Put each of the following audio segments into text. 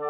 Un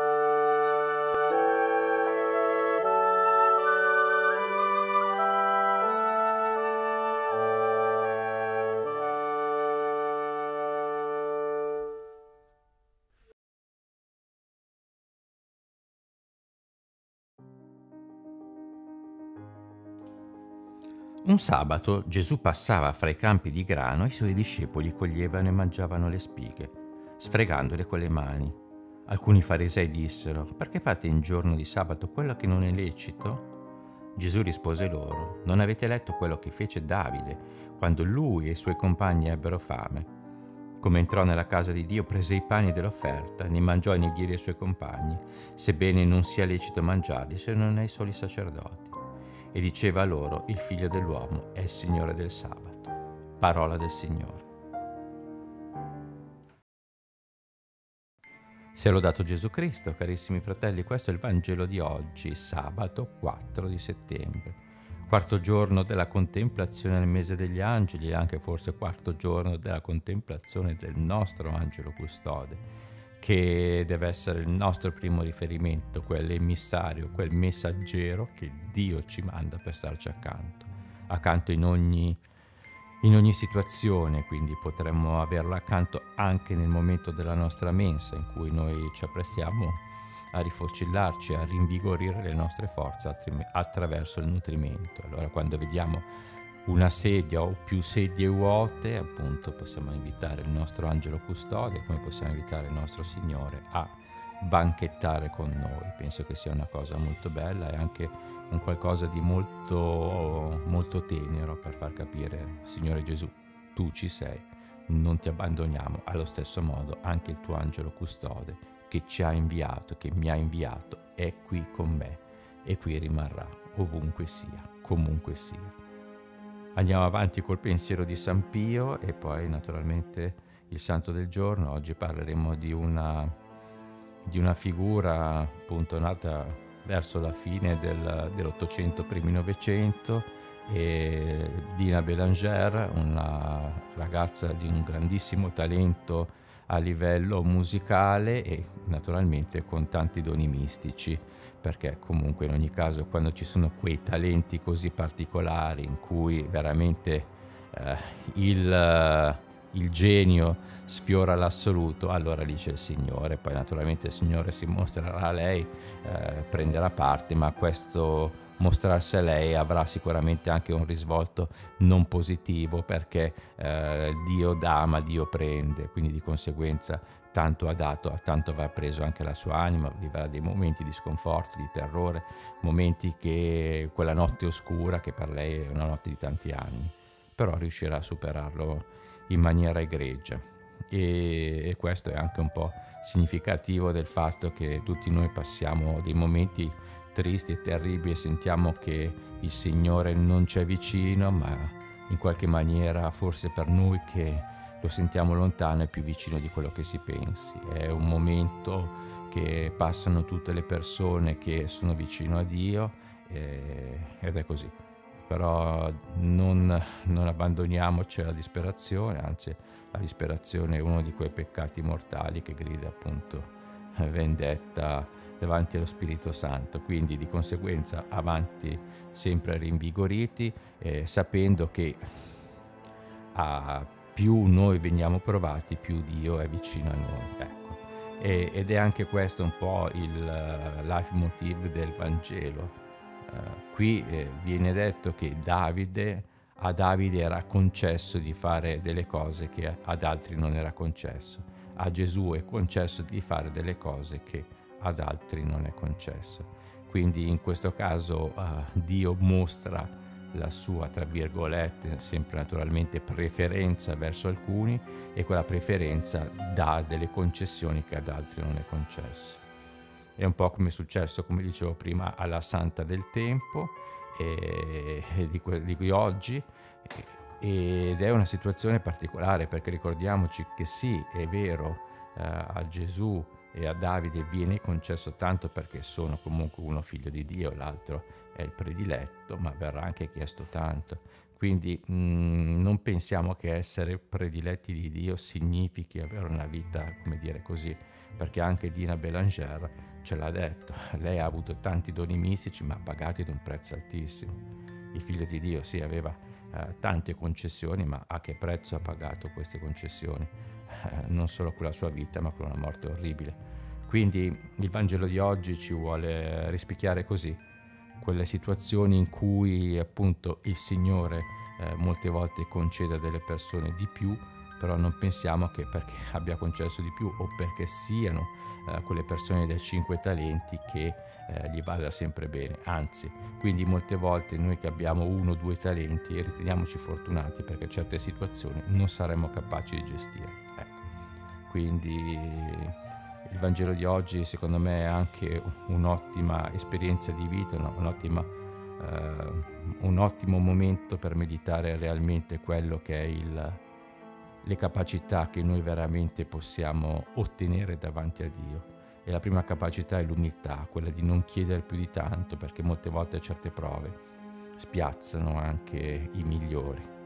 sabato Gesù passava fra i campi di grano e i suoi discepoli coglievano e mangiavano le spighe, sfregandole con le mani. Alcuni farisei dissero, perché fate in giorno di sabato quello che non è lecito? Gesù rispose loro, non avete letto quello che fece Davide quando lui e i suoi compagni ebbero fame? Come entrò nella casa di Dio, prese i pani dell'offerta, ne mangiò e ne diede ai suoi compagni, sebbene non sia lecito mangiarli se non ai soli sacerdoti e diceva loro, il figlio dell'uomo è il Signore del sabato. Parola del Signore. Sia lodato Gesù Cristo, carissimi fratelli, questo è il Vangelo di oggi, sabato 4 di settembre, quarto giorno della contemplazione nel mese degli angeli e anche forse quarto giorno della contemplazione del nostro angelo custode che deve essere il nostro primo riferimento, quell'emissario, quel messaggero che Dio ci manda per starci accanto, accanto in ogni, in ogni situazione, quindi potremmo averlo accanto anche nel momento della nostra mensa in cui noi ci apprestiamo a rifocillarci, a rinvigorire le nostre forze attraverso il nutrimento. Allora quando vediamo una sedia o più sedie vuote, appunto possiamo invitare il nostro angelo custode, come possiamo invitare il nostro Signore a banchettare con noi. Penso che sia una cosa molto bella e anche un qualcosa di molto, molto tenero per far capire, Signore Gesù, tu ci sei, non ti abbandoniamo, allo stesso modo anche il tuo angelo custode che ci ha inviato, che mi ha inviato, è qui con me e qui rimarrà, ovunque sia, comunque sia. Andiamo avanti col pensiero di San Pio e poi naturalmente il santo del giorno. Oggi parleremo di una, di una figura appunto nata verso la fine del, dell'Ottocento, primi Novecento, e Dina Belanger, una ragazza di un grandissimo talento a livello musicale e naturalmente con tanti doni mistici perché comunque in ogni caso quando ci sono quei talenti così particolari in cui veramente eh, il, il, genio sfiora l'assoluto, allora lì c'è il Signore, poi naturalmente il Signore si mostrerà a lei, eh, prenderà parte, ma questo mostrarsi a lei avrà sicuramente anche un risvolto non positivo perché eh, Dio dà ma Dio prende, quindi di conseguenza tanto ha dato, tanto avrà preso anche la sua anima, vivrà dei momenti di sconforto, di terrore, momenti che quella notte oscura che per lei è una notte di tanti anni, però riuscirà a superarlo in maniera egregia. E, e questo è anche un po' significativo del fatto che tutti noi passiamo dei momenti tristi e terribili e sentiamo che il Signore non c'è vicino, ma in qualche maniera forse per noi che lo sentiamo lontano e più vicino di quello che si pensi. È un momento che passano tutte le persone che sono vicino a Dio eh, ed è così. Però non, non abbandoniamoci alla disperazione, anzi la disperazione è uno di quei peccati mortali che grida appunto vendetta davanti allo Spirito Santo, quindi di conseguenza avanti sempre rinvigoriti, eh, sapendo che a più noi veniamo provati, più Dio è vicino a noi. Ecco. E, ed è anche questo un po' il uh, life motive del Vangelo. Uh, qui eh, viene detto che Davide, a Davide era concesso di fare delle cose che ad altri non era concesso. A Gesù è concesso di fare delle cose che ad altri non è concesso. Quindi in questo caso uh, Dio mostra la sua, tra virgolette, sempre naturalmente preferenza verso alcuni e quella preferenza dà delle concessioni che ad altri non è concesso. È un po' come è successo, come dicevo prima, alla Santa del Tempo e, e di, di qui oggi ed è una situazione particolare perché ricordiamoci che sì, è vero, eh, a Gesù e a Davide viene concesso tanto perché sono comunque uno figlio di Dio, l'altro è il prediletto, ma verrà anche chiesto tanto. Quindi mh, mm, non pensiamo che essere prediletti di Dio significhi avere una vita, come dire così, perché anche Dina Belanger ce l'ha detto, lei ha avuto tanti doni mistici ma pagati ad un prezzo altissimo. Il figlio di Dio sì aveva eh, tante concessioni, ma a che prezzo ha pagato queste concessioni? Eh, non solo con la sua vita, ma con una morte orribile. Quindi il Vangelo di oggi ci vuole rispecchiare così, quelle situazioni in cui appunto il Signore eh, molte volte concede a delle persone di più, però non pensiamo che perché abbia concesso di più o perché siano eh, quelle persone dei cinque talenti che eh, gli vada sempre bene, anzi, quindi molte volte noi che abbiamo uno o due talenti riteniamoci fortunati perché certe situazioni non saremmo capaci di gestire. Ecco. Quindi il Vangelo di oggi secondo me è anche un'ottima esperienza di vita, no? un'ottima, eh, un ottimo momento per meditare realmente quello che è il, le capacità che noi veramente possiamo ottenere davanti a Dio. E la prima capacità è l'umiltà, quella di non chiedere più di tanto, perché molte volte certe prove spiazzano anche i migliori.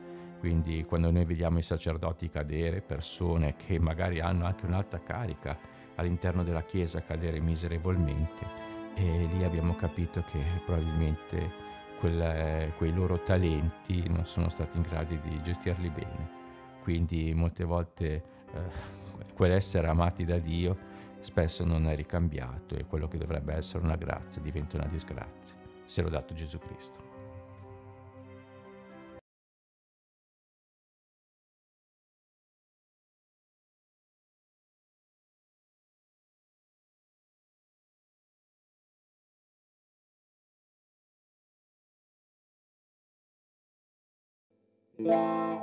Quindi quando noi vediamo i sacerdoti cadere, persone che magari hanno anche un'alta carica all'interno della Chiesa cadere miserevolmente, e lì abbiamo capito che probabilmente quelle, quei loro talenti non sono stati in grado di gestirli bene quindi molte volte eh, quell'essere amati da Dio spesso non è ricambiato e quello che dovrebbe essere una grazia diventa una disgrazia. Se l'ho dato Gesù Cristo. Yeah.